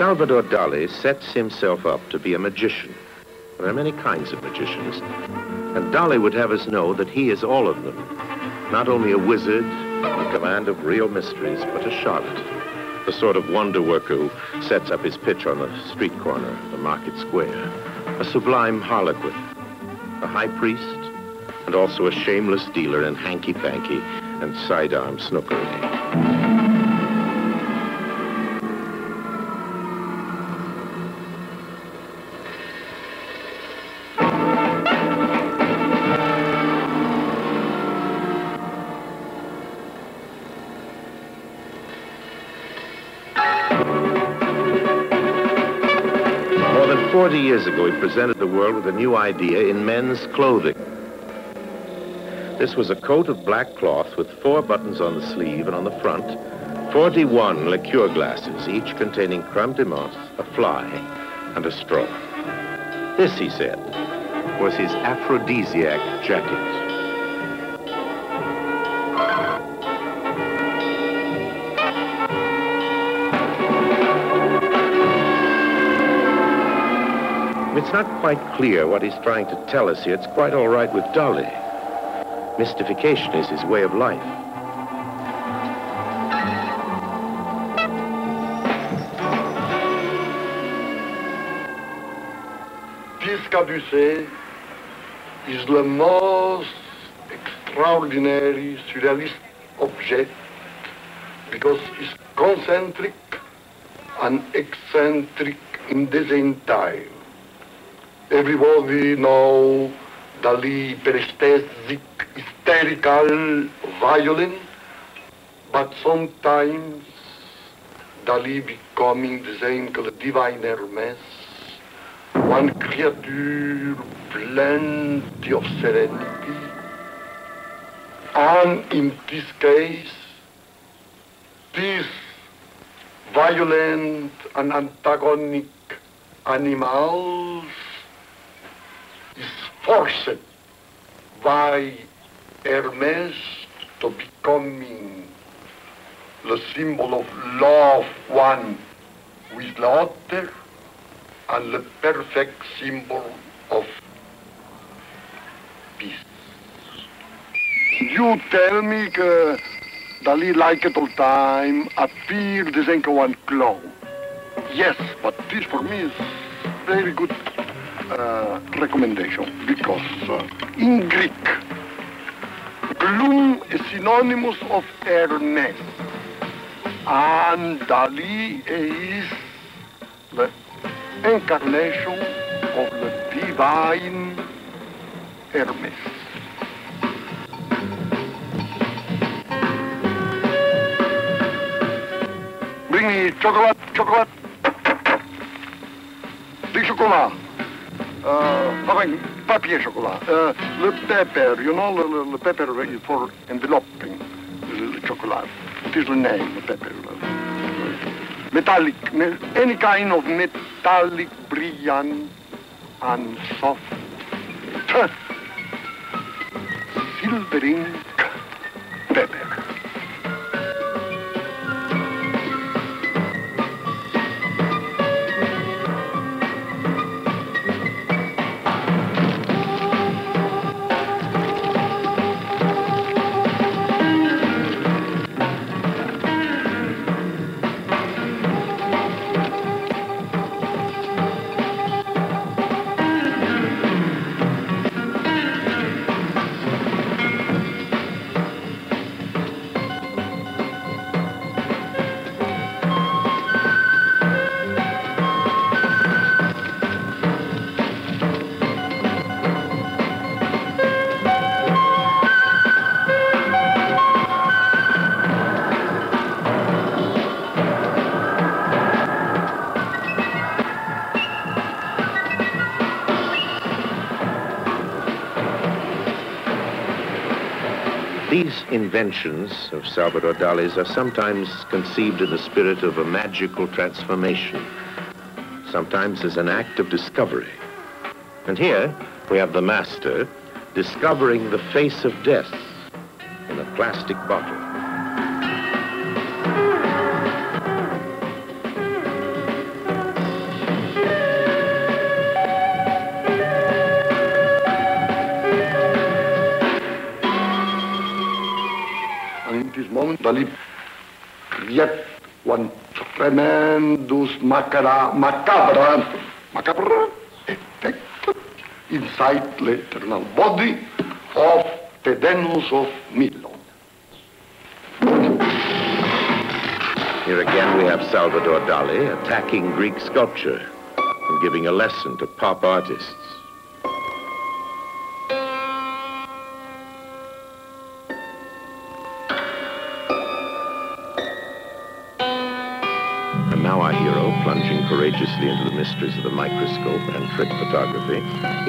Salvador Dali sets himself up to be a magician. There are many kinds of magicians, and Dali would have us know that he is all of them. Not only a wizard in command of real mysteries, but a charlatan. The sort of wonder worker who sets up his pitch on the street corner, the market square. A sublime harlequin, a high priest, and also a shameless dealer in hanky-panky and sidearm snookery. 40 years ago, he presented the world with a new idea in men's clothing. This was a coat of black cloth with four buttons on the sleeve and on the front, 41 liqueur glasses, each containing creme de menthe, a fly, and a straw. This, he said, was his aphrodisiac jacket. It's not quite clear what he's trying to tell us here. It's quite all right with Dali. Mystification is his way of life. This caducée is the most extraordinary surrealist object because it's concentric and eccentric in the same time. Everybody know Dali peresthetic, hysterical, violin, but sometimes Dali becoming the same que le divine Hermes, one creature plenty of serenity, and in this case, this violent and antagonic animals is forced by Hermes to becoming the symbol of love one with the other and the perfect symbol of peace. You tell me uh, que Dali like it all time, appear the enkel one clown. Yes, but this for me is very good uh, recommendation because uh, in Greek, gloom is synonymous of Hermes, and Dali is the incarnation of the divine Hermes. Bring me chocolate, chocolate. The chocolate. Uh, papier chocolat. Uh, le pepper, you know, the, the, the pepper for enveloping the, chocolate. It is the name, the pepper. Metallic, me, any kind of metallic, brilliant, and soft. Silvering pepper. These inventions of Salvador Dali's are sometimes conceived in the spirit of a magical transformation, sometimes as an act of discovery. And here we have the master discovering the face of death in a plastic bottle. Moment, Dali, yet one tremendous macabra, macabre, macabre effect inside the eternal body of the Venus of Milo. Here again we have Salvador Dali attacking Greek sculpture and giving a lesson to pop artists. Into the mysteries of the microscope and trick photography,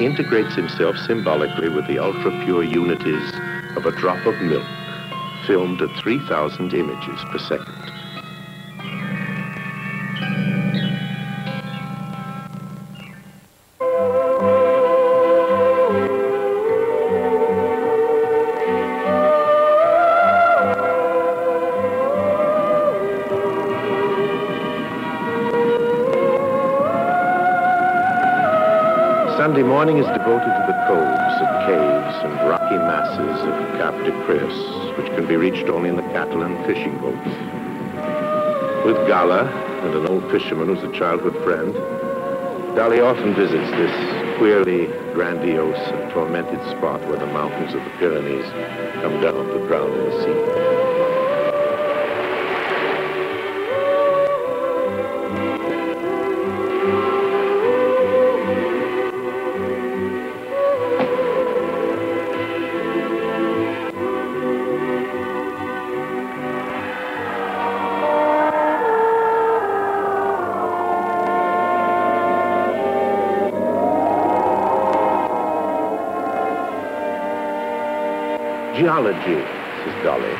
integrates himself symbolically with the ultra-pure unities of a drop of milk, filmed at 3,000 images per second. Morning is devoted to the coves and caves and rocky masses of Cap de Creus, which can be reached only in the Catalan fishing boats. With Gala and an old fisherman who's a childhood friend, Dali often visits this queerly grandiose and tormented spot where the mountains of the Pyrenees come down to drown in the sea. Geology, says Dali,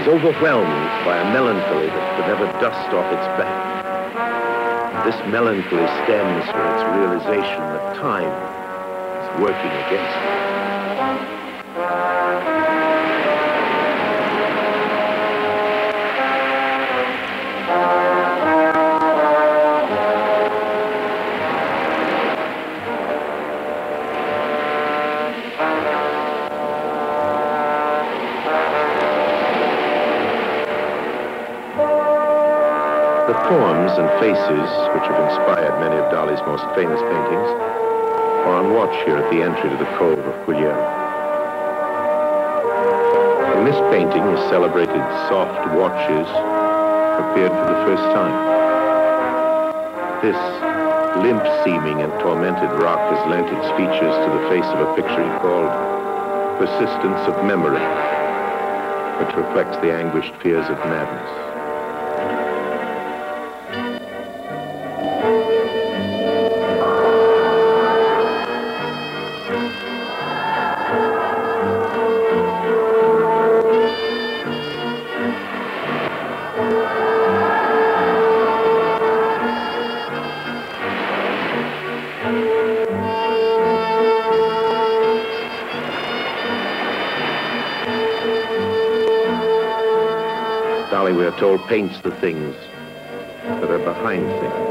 is overwhelmed by a melancholy that could never dust off its back. This melancholy stems from its realization that time is working against it. Forms and faces which have inspired many of Dali's most famous paintings are on watch here at the entry to the Cove of Guglielmo. In this painting, his celebrated soft watches appeared for the first time. This limp-seeming and tormented rock has lent its features to the face of a picture he called Persistence of Memory, which reflects the anguished fears of madness. We paints the things that are behind things.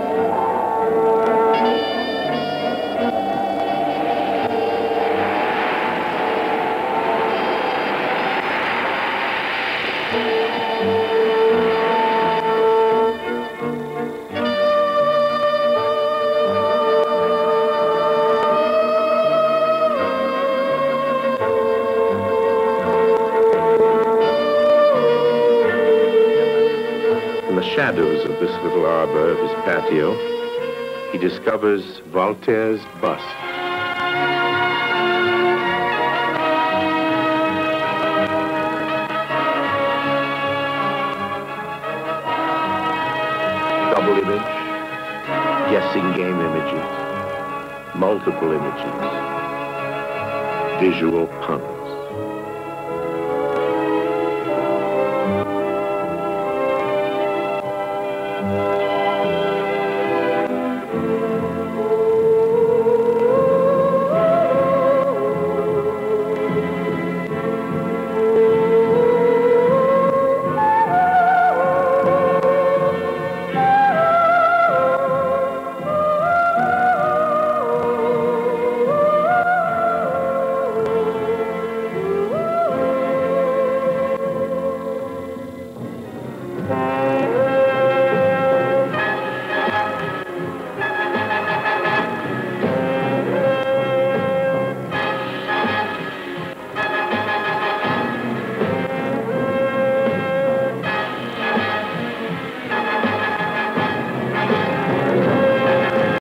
The shadows of this little arbor of his patio, he discovers Voltaire's bust. Double image, guessing game images, multiple images, visual puns.